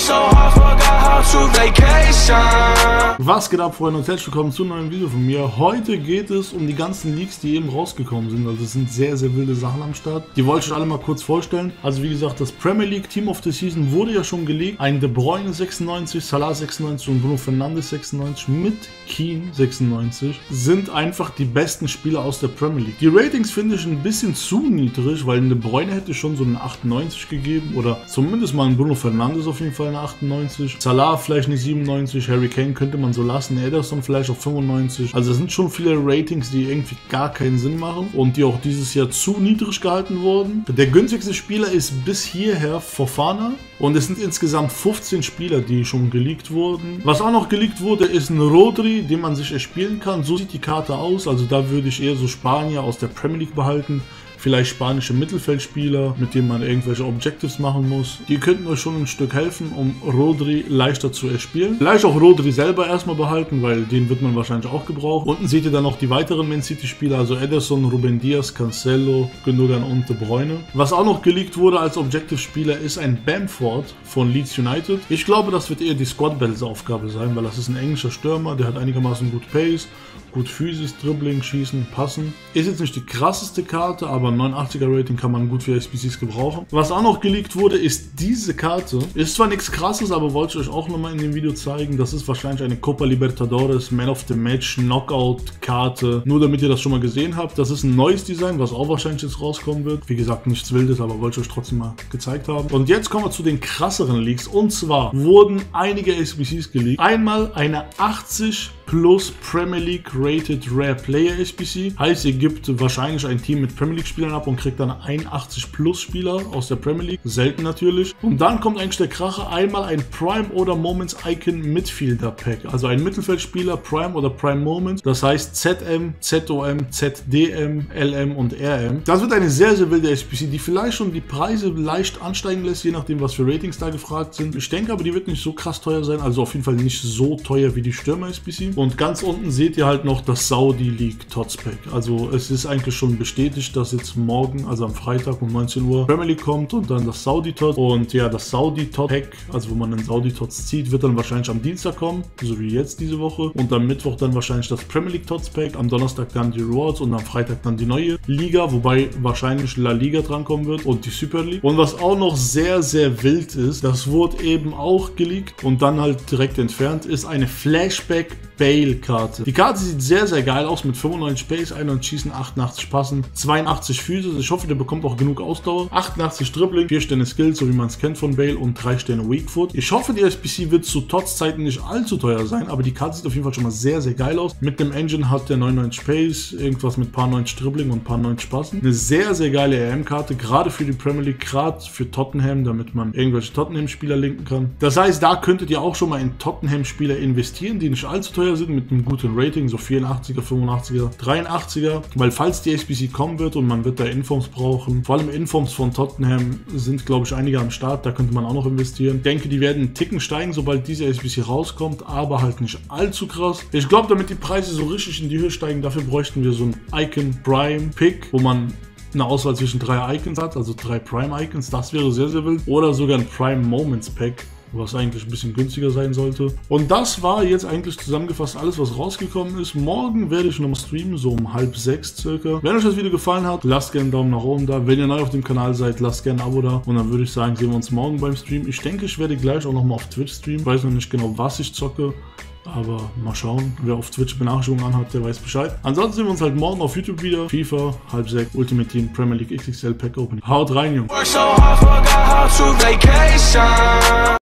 so hard, Was geht ab, Freunde, und herzlich willkommen zu einem neuen Video von mir. Heute geht es um die ganzen Leaks, die eben rausgekommen sind. Also es sind sehr, sehr wilde Sachen am Start. Die wollte ich euch alle mal kurz vorstellen. Also wie gesagt, das Premier League Team of the Season wurde ja schon gelegt. Ein De Bruyne 96, Salah 96 und Bruno Fernandes 96 mit Keane 96 sind einfach die besten Spieler aus der Premier League. Die Ratings finde ich ein bisschen zu niedrig, weil De Bruyne hätte schon so eine 98 gegeben oder zumindest mal ein Bruno Fernandes auf jeden Fall eine 98. Salah vielleicht eine 97, Harry Kane könnte man so lassen, Ederson vielleicht auf 95. Also es sind schon viele Ratings, die irgendwie gar keinen Sinn machen und die auch dieses Jahr zu niedrig gehalten wurden. Der günstigste Spieler ist bis hierher Fofana und es sind insgesamt 15 Spieler, die schon geleakt wurden. Was auch noch geleakt wurde, ist ein Rodri, den man sich erspielen kann. So sieht die Karte aus. Also da würde ich eher so Spanier aus der Premier League behalten vielleicht spanische Mittelfeldspieler, mit denen man irgendwelche Objectives machen muss. Die könnten euch schon ein Stück helfen, um Rodri leichter zu erspielen. Vielleicht auch Rodri selber erstmal behalten, weil den wird man wahrscheinlich auch gebrauchen. Unten seht ihr dann noch die weiteren Man City Spieler, also Ederson, Ruben Diaz, Cancelo, Gündogan und De Bruyne. Was auch noch geleakt wurde als Objective-Spieler ist ein Bamford von Leeds United. Ich glaube, das wird eher die Squad Battles Aufgabe sein, weil das ist ein englischer Stürmer, der hat einigermaßen gut Pace, gut Physis, Dribbling, Schießen, Passen. Ist jetzt nicht die krasseste Karte, aber ein 89er Rating kann man gut für SBCs gebrauchen. Was auch noch geleakt wurde, ist diese Karte. Ist zwar nichts krasses, aber wollte ich euch auch nochmal in dem Video zeigen. Das ist wahrscheinlich eine Copa Libertadores Man of the Match Knockout Karte. Nur damit ihr das schon mal gesehen habt. Das ist ein neues Design, was auch wahrscheinlich jetzt rauskommen wird. Wie gesagt, nichts Wildes, aber wollte ich euch trotzdem mal gezeigt haben. Und jetzt kommen wir zu den krasseren Leaks. Und zwar wurden einige SBCs geleakt. Einmal eine 80 plus Premier League Rated Rare Player SBC. Heißt, ihr gibt wahrscheinlich ein Team mit Premier League Spielern ab und kriegt dann 81 plus Spieler aus der Premier League. Selten natürlich. Und dann kommt eigentlich der Kracher. Einmal ein Prime oder Moments Icon Midfielder Pack. Also ein Mittelfeldspieler Prime oder Prime Moment. Das heißt ZM, ZOM, ZDM, LM und RM. Das wird eine sehr, sehr wilde SBC, die vielleicht schon die Preise leicht ansteigen lässt, je nachdem, was für Ratings da gefragt sind. Ich denke aber, die wird nicht so krass teuer sein. Also auf jeden Fall nicht so teuer wie die Stürmer SBC. Und ganz unten seht ihr halt noch das Saudi League Tots Pack. Also es ist eigentlich schon bestätigt, dass jetzt morgen, also am Freitag um 19 Uhr, Premier League kommt und dann das Saudi Tots. Und ja, das Saudi Tot Pack, also wo man den Saudi Tots zieht, wird dann wahrscheinlich am Dienstag kommen, so wie jetzt diese Woche. Und am Mittwoch dann wahrscheinlich das Premier League Tots Pack, am Donnerstag dann die Rewards und am Freitag dann die neue Liga, wobei wahrscheinlich La Liga drankommen wird und die Super League. Und was auch noch sehr, sehr wild ist, das wurde eben auch geleakt und dann halt direkt entfernt, ist eine Flashback Bale-Karte. Die Karte sieht sehr, sehr geil aus mit 95 Pace, 91 Schießen, 88 Passen, 82 Physis. Ich hoffe, der bekommt auch genug Ausdauer. 88 Dribbling, 4 Sterne Skills, so wie man es kennt von Bale und 3 Sterne Weakfoot. Ich hoffe, die SPC wird zu Tots Zeiten nicht allzu teuer sein, aber die Karte sieht auf jeden Fall schon mal sehr, sehr geil aus. Mit dem Engine hat der 99 Pace, irgendwas mit paar 90 Dribbling und paar 90 Passen. Eine sehr, sehr geile RM-Karte, gerade für die Premier League, gerade für Tottenham, damit man irgendwelche Tottenham-Spieler linken kann. Das heißt, da könntet ihr auch schon mal in Tottenham-Spieler investieren, die nicht allzu teuer sind, mit einem guten Rating, so 84er, 85er, 83er, weil falls die SBC kommen wird und man wird da Informs brauchen, vor allem Informs von Tottenham sind, glaube ich, einige am Start, da könnte man auch noch investieren. Ich denke, die werden einen Ticken steigen, sobald diese SBC rauskommt, aber halt nicht allzu krass. Ich glaube, damit die Preise so richtig in die Höhe steigen, dafür bräuchten wir so ein Icon Prime Pick, wo man eine Auswahl zwischen drei Icons hat, also drei Prime Icons, das wäre sehr, sehr wild. Oder sogar ein Prime Moments Pack, was eigentlich ein bisschen günstiger sein sollte. Und das war jetzt eigentlich zusammengefasst alles, was rausgekommen ist. Morgen werde ich nochmal streamen, so um halb sechs circa. Wenn euch das Video gefallen hat, lasst gerne einen Daumen nach oben da. Wenn ihr neu auf dem Kanal seid, lasst gerne ein Abo da. Und dann würde ich sagen, sehen wir uns morgen beim Stream. Ich denke, ich werde gleich auch nochmal auf Twitch streamen. Ich weiß noch nicht genau, was ich zocke. Aber mal schauen, wer auf Twitch Benachrichtigungen anhat, der weiß Bescheid. Ansonsten sehen wir uns halt morgen auf YouTube wieder. FIFA, halb sechs, Ultimate Team, Premier League XXL Pack Open. Haut rein, Jungs.